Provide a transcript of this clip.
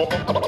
Oh,